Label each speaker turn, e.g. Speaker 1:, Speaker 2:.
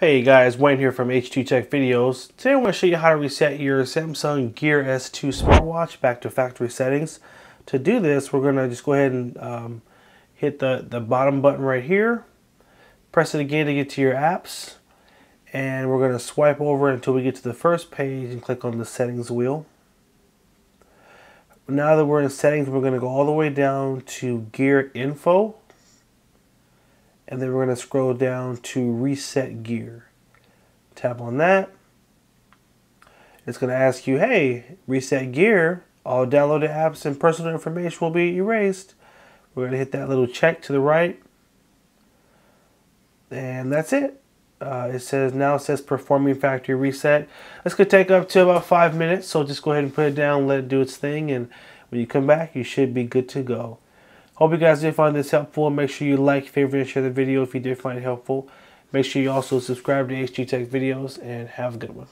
Speaker 1: Hey guys, Wayne here from H2 Tech Videos. Today I'm going to show you how to reset your Samsung Gear S2 smartwatch back to factory settings. To do this, we're going to just go ahead and um, hit the, the bottom button right here. Press it again to get to your apps. And we're going to swipe over until we get to the first page and click on the settings wheel. Now that we're in settings, we're going to go all the way down to Gear Info and then we're going to scroll down to reset gear. Tap on that. It's going to ask you, hey, reset gear. All downloaded apps and personal information will be erased. We're going to hit that little check to the right. And that's it. Uh, it says now it says performing factory reset. This could take up to about five minutes, so just go ahead and put it down, let it do its thing, and when you come back, you should be good to go. Hope you guys did find this helpful. Make sure you like, favorite, and share the video if you did find it helpful. Make sure you also subscribe to H2 Tech videos and have a good one.